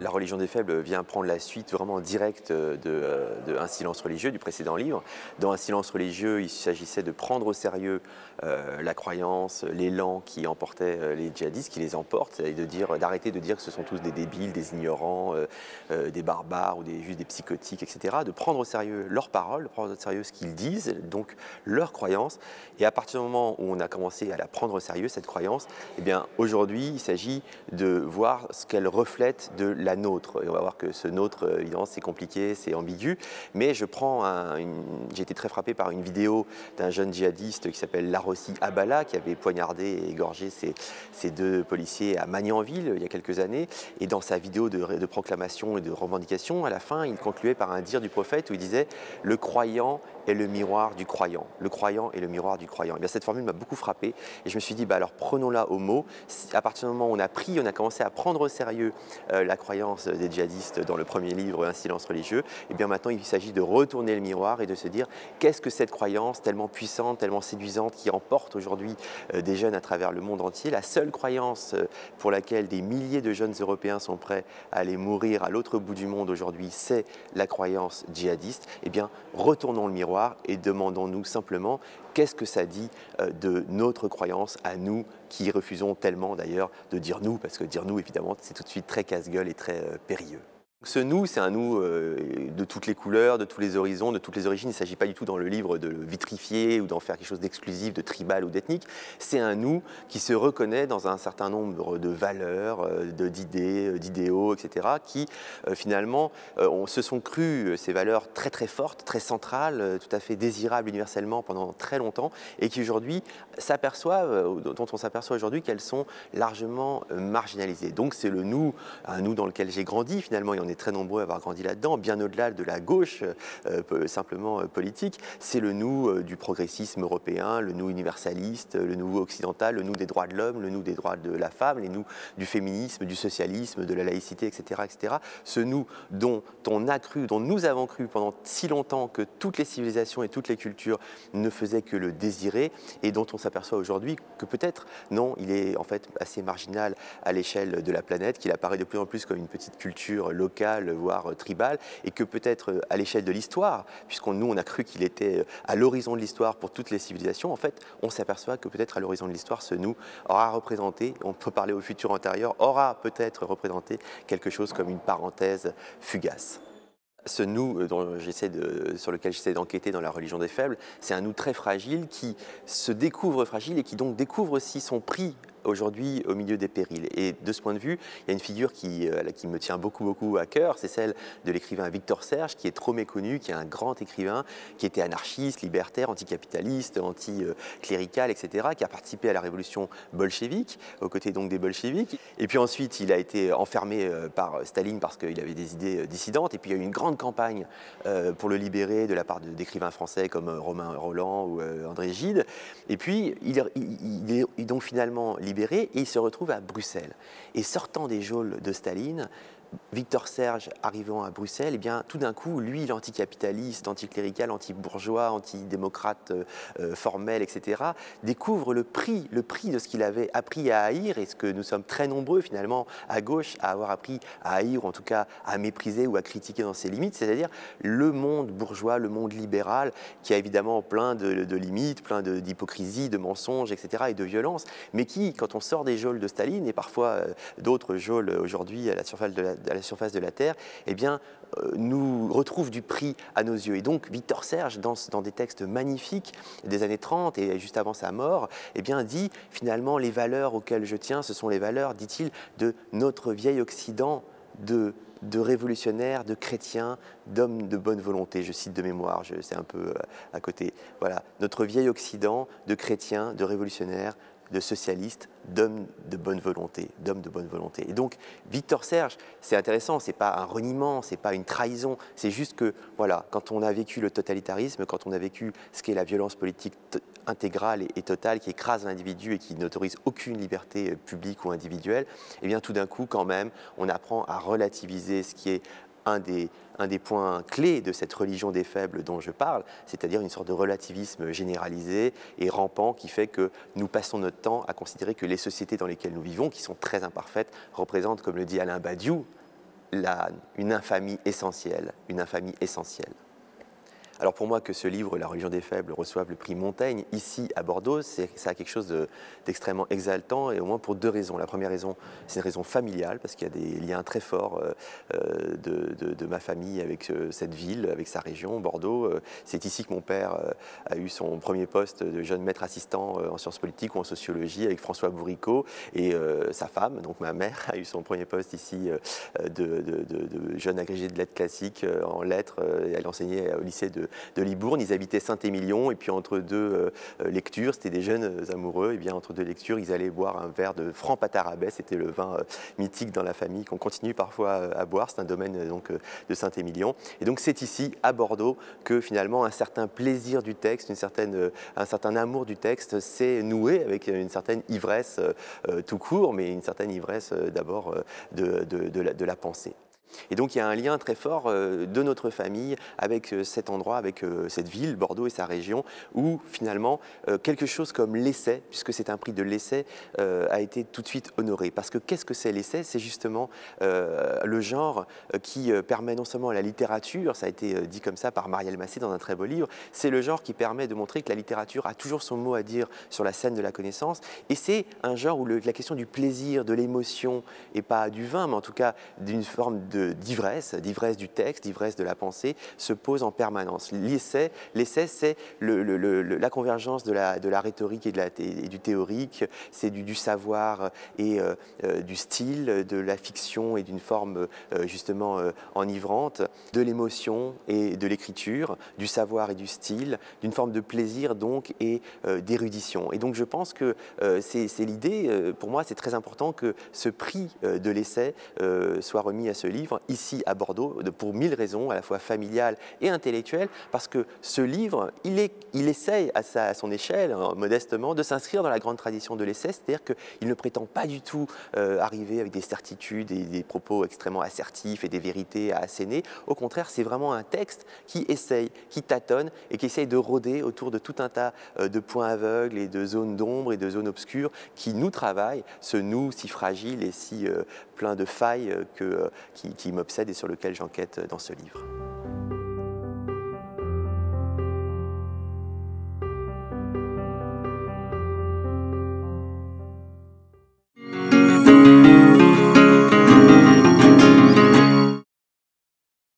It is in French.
La religion des faibles vient prendre la suite vraiment directe de, de, Un silence religieux, du précédent livre. Dans Un silence religieux, il s'agissait de prendre au sérieux euh, la croyance, l'élan qui emportait euh, les djihadistes, qui les emporte, et de dire, d'arrêter de dire que ce sont tous des débiles, des ignorants, euh, euh des barbares ou juste des psychotiques, etc. De prendre au sérieux leurs paroles, de prendre au sérieux ce qu'ils disent, donc leurs croyances. Et à partir du moment où on a commencé à la prendre au sérieux, cette croyance, eh bien aujourd'hui, il s'agit de voir ce qu'elle reflète de la nôtre. Et on va voir que ce nôtre, euh, évidemment, c'est compliqué, c'est ambigu. Mais je prends un, j'ai été très frappé par une vidéo d'un jeune djihadiste qui s'appelle Larossi Abala, qui avait poignardé et égorgé ces, deux policiers à Magnanville il y a quelques années. Et dans sa vidéo de, de proclamation et de revendication, à la fin, il concluait par un dire du prophète où il disait Le croyant est le miroir du croyant. Le croyant est le miroir du croyant. Et bien, cette formule m'a beaucoup frappé et je me suis dit, bah, alors prenons-la au mot. À partir du moment où on a pris, on a commencé à prendre au sérieux euh, la croyance des djihadistes dans le premier livre, Un silence religieux, et bien maintenant il s'agit de retourner le miroir et de se dire, qu'est-ce que cette croyance tellement puissante, tellement séduisante qui emporte aujourd'hui euh, des jeunes à travers le monde entier, la seule croyance euh, pour laquelle des milliers de jeunes européens sont prêts à aller mourir à l'autre bout du monde aujourd'hui, c'est la croyance djihadiste, et bien retournons le miroir et demandons-nous simplement qu'est-ce que ça dit euh, de notre croyance à nous qui refusons tellement d'ailleurs de dire nous, parce que dire nous, évidemment, c'est tout de suite très casse-gueule et très euh, périlleux. Ce nous, c'est un nous euh, de toutes les couleurs, de tous les horizons, de toutes les origines. Il ne s'agit pas du tout dans le livre de le vitrifier ou d'en faire quelque chose d'exclusif, de tribal ou d'ethnique. C'est un nous qui se reconnaît dans un certain nombre de valeurs, euh, d'idées, euh, d'idéaux, etc., qui finalement se sont crus ces valeurs très très fortes, très centrales, tout à fait désirables universellement pendant très longtemps, et qui aujourd'hui s'aperçoivent, dont on s'aperçoit aujourd'hui qu'elles sont largement marginalisées. Donc c'est le nous, un nous dans lequel j'ai grandi finalement. Est très nombreux à avoir grandi là-dedans, bien au-delà de la gauche euh, simplement euh, politique. C'est le nous euh, du progressisme européen, le nous universaliste, le nous occidental, le nous des droits de l'homme, le nous des droits de la femme, les nous du féminisme, du socialisme, de la laïcité, etc. etc. Ce nous dont on a cru, dont nous avons cru pendant si longtemps que toutes les civilisations et toutes les cultures ne faisaient que le désirer et dont on s'aperçoit aujourd'hui que peut-être, non, il est en fait assez marginal à l'échelle de la planète, qu'il apparaît de plus en plus comme une petite culture locale voire tribal, et que peut-être euh, à l'échelle de l'histoire, puisqu'on nous on a cru qu'il était euh, à l'horizon de l'histoire pour toutes les civilisations, en fait on s'aperçoit que peut-être à l'horizon de l'histoire, ce nous aura représenté, on peut parler au futur antérieur, aura peut-être représenté quelque chose comme une parenthèse fugace. Ce nous euh, dont de, sur lequel j'essaie d'enquêter dans la religion des faibles, c'est un nous très fragile qui se découvre fragile et qui donc découvre aussi son prix aujourd'hui au milieu des périls. Et de ce point de vue, il y a une figure qui, euh, qui me tient beaucoup, beaucoup à cœur, c'est celle de l'écrivain Victor Serge, qui est trop méconnu, qui est un grand écrivain, qui était anarchiste, libertaire, anticapitaliste, anti-clérical, etc., qui a participé à la révolution bolchevique, aux côtés donc des bolcheviques. Et puis ensuite, il a été enfermé euh, par Staline parce qu'il avait des idées euh, dissidentes. Et puis il y a eu une grande campagne pour le libérer de la part d'écrivains français comme Romain Roland ou André Gide. Et puis, il est donc finalement libéré et il se retrouve à Bruxelles. Et sortant des geôles de Staline, Victor Serge arrivant à Bruxelles, eh bien, tout d'un coup, lui, l'anticapitaliste, anticlérical, anti-bourgeois, antidémocrate euh, euh, formel, etc., découvre le prix, le prix de ce qu'il avait appris à haïr et ce que nous sommes très nombreux finalement à gauche à avoir appris à haïr, ou en tout cas à mépriser ou à critiquer dans ses limites, c'est-à-dire le monde bourgeois, le monde libéral, qui a évidemment plein de, limites, plein d'hypocrisie, de, mensonges, etc., et de violence, mais qui, quand on sort des geôles de Staline et parfois euh, d'autres geôles aujourd'hui à la surface de la, à la surface de la Terre, eh bien, euh, nous retrouve du prix à nos yeux. Et donc, Victor Serge, dans, dans, des textes magnifiques des années 30 et juste avant sa mort, eh bien, dit finalement les valeurs auxquelles je tiens, ce sont les valeurs, dit-il, de notre vieil Occident de de révolutionnaires, de chrétiens, d'hommes de bonne volonté. Je cite de mémoire, c'est un peu euh, à côté. Voilà, notre vieil Occident de chrétiens, de révolutionnaires, de socialistes, d'hommes de bonne volonté, d'hommes de bonne volonté. Et donc, Victor Serge, c'est intéressant, c'est pas un reniement, c'est pas une trahison, c'est juste que, voilà, quand on a vécu le totalitarisme, quand on a vécu ce qu'est la violence politique intégrale et, totale qui écrase l'individu et qui n'autorise aucune liberté euh, publique ou individuelle, eh bien, tout d'un coup, quand même, on apprend à relativiser ce qui est un des, points clés de cette religion des faibles dont je parle, c'est-à-dire une sorte de relativisme généralisé et rampant qui fait que nous passons notre temps à considérer que les sociétés dans lesquelles nous vivons, qui sont très imparfaites, représentent, comme le dit Alain Badiou, une infamie essentielle, une infamie essentielle. Alors pour moi, que ce livre, La religion des faibles, reçoive le prix Montaigne, ici à Bordeaux, ça a quelque chose d'extrêmement exaltant, et au moins pour deux raisons. La première raison, c'est une raison familiale, parce qu'il y a des liens très forts euh, euh, de, ma famille avec euh, cette ville, avec sa région, Bordeaux. C'est ici que mon père a eu son premier poste de jeune maître assistant en sciences politiques ou en sociologie avec François Bourricot, et sa femme, donc ma mère, a eu son premier poste ici de, jeune agrégé de lettres classiques en lettres. Elle enseignait au lycée de, de Libourne. Ils habitaient Saint-Émilion et puis entre deux euh, euh, lectures, c'était des jeunes euh, amoureux, et bien entre deux lectures, ils allaient boire un verre de franc patarabès. C'était le vin mythique dans la famille qu'on continue parfois à boire. C'est un domaine donc de Saint-Émilion. Et donc c'est ici, à Bordeaux, que finalement un certain plaisir du texte, une certaine, un certain amour du texte s'est noué avec une certaine ivresse tout court, mais une certaine ivresse d'abord de, de la pensée. Et donc il y a un lien très fort euh, de notre famille avec euh, cet endroit, avec euh, cette ville, Bordeaux et sa région, où finalement quelque chose comme l'essai, puisque c'est un prix de l'essai, a été tout de suite honoré. Parce que qu'est-ce que c'est l'essai? C'est justement le genre qui permet non seulement la littérature, ça a été dit comme ça par Marielle Massé dans un très beau livre, c'est le genre qui permet de montrer que la littérature a toujours son mot à dire sur la scène de la connaissance. Et c'est un genre où la question du plaisir, de l'émotion, et pas du vin, mais en tout cas d'une forme de d'ivresse, d'ivresse du texte, d'ivresse de la pensée, se pose en permanence. L'essai, c'est la convergence de la, de la rhétorique et, du théorique, c'est du, savoir et euh, euh, du style, de la fiction et d'une forme euh, justement enivrante, de l'émotion et de l'écriture, du savoir et du style, d'une forme de plaisir donc et d'érudition. Et donc je pense que c'est l'idée, pour moi c'est très important que ce prix de l'essai soit remis à ce livre ici à Bordeaux pour mille raisons, à la fois familiales et intellectuelles, parce que ce livre, il, essaye à, sa, à son échelle, hein, modestement, de s'inscrire dans la grande tradition de l'essai, c'est-à-dire qu'il ne prétend pas du tout euh, arriver avec des certitudes et des propos extrêmement assertifs et des vérités à asséner. Au contraire, c'est vraiment un texte qui essaye, qui tâtonne et qui essaye de rôder autour de tout un tas euh, de points aveugles et de zones d'ombre et de zones obscures qui nous travaillent, ce nous si fragile et si euh, plein de failles que, qui, qui m'obsède et sur lequel j'enquête dans ce livre.